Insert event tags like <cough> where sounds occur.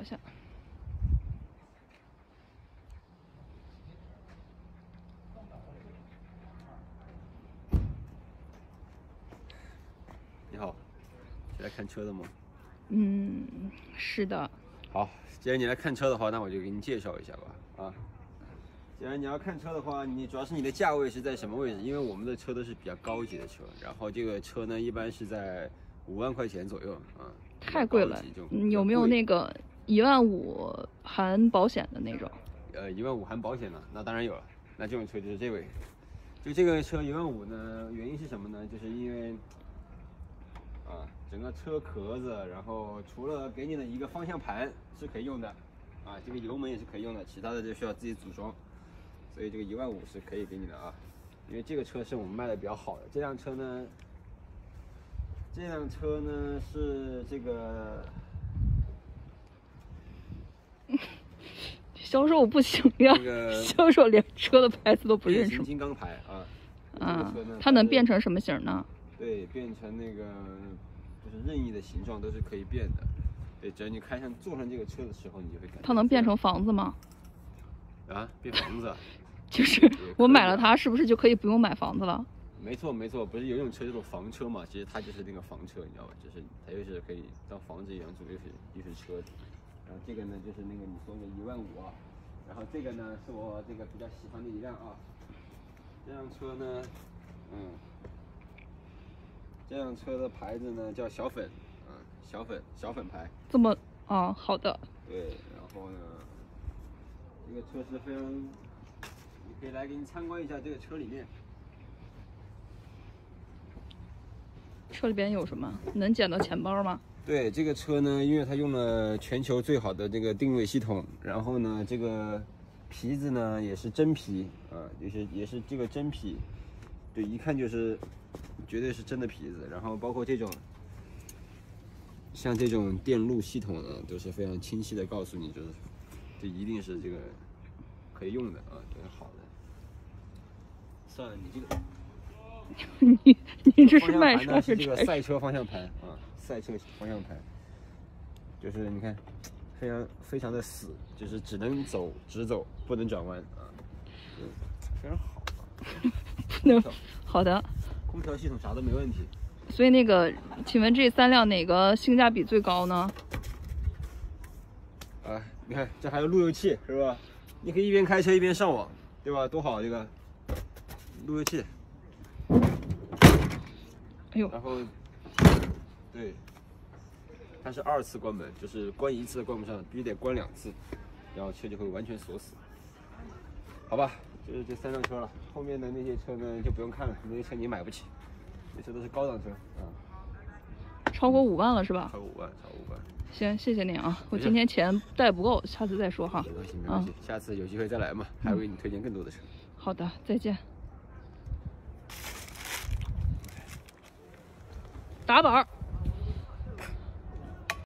一下。你好，是来看车的吗？嗯，是的。好，既然你来看车的话，那我就给你介绍一下吧。啊，既然你要看车的话，你主要是你的价位是在什么位置？因为我们的车都是比较高级的车，然后这个车呢，一般是在五万块钱左右啊。太贵了。嗯，有没有那个一万五含保险的那种？呃，一万五含保险的，那当然有了。那这种车就是这位，就这个车一万五呢，原因是什么呢？就是因为。啊，整个车壳子，然后除了给你的一个方向盘是可以用的，啊，这个油门也是可以用的，其他的就需要自己组装，所以这个一万五是可以给你的啊，因为这个车是我们卖的比较好的，这辆车呢，这辆车呢是这个，<laughs> 销售不行呀，<laughs> 销售连车的牌子都不认识，金刚牌啊，啊，它能变成什么型呢？对，变成那个就是任意的形状都是可以变的。对，只要你开上坐上这个车的时候，你就会感觉。它能变成房子吗？啊，变房子？<laughs> 就是我买了它，是不是就可以不用买房子了？没错没错，不是有种车叫做房车嘛？其实它就是那个房车，你知道吧？就是它又是可以当房子一样住，又是又是车。然后这个呢，就是那个你说的一万五啊。然后这个呢，是我这个比较喜欢的一辆啊。这辆车呢，嗯。这辆车的牌子呢叫小粉，嗯，小粉小粉牌。这么啊，好的。对，然后呢，这个车是非常，你可以来给你参观一下这个车里面。车里边有什么？能捡到钱包吗？对，这个车呢，因为它用了全球最好的这个定位系统，然后呢，这个皮子呢也是真皮啊，也是也是这个真皮，对，一看就是。绝对是真的皮子，然后包括这种，像这种电路系统呢，都是非常清晰的告诉你，就是这一定是这个可以用的啊，这是好的。算了，你这个，你 <laughs> 你这是卖车是这个赛车方向盘啊，赛车方向盘，就是你看，非常非常的死，就是只能走直走，不能转弯啊，嗯，非常好，<laughs> 不能好的。空调系统啥都没问题，所以那个，请问这三辆哪个性价比最高呢？啊，你看这还有路由器，是吧？你可以一边开车一边上网，对吧？多好这个路由器。哎呦，然后，对，它是二次关门，就是关一次关不上，必须得关两次，然后车就会完全锁死。好吧。就是这三辆车了，后面的那些车呢就不用看了，那些车你买不起，那些都是高档车啊。超过五万了是吧？超过五万，超过五万。行，谢谢你啊，我今天钱带不够，下次再说哈。没关系，没关系，下次有机会再来嘛，还会给你推荐更多的车。好的，再见。打板。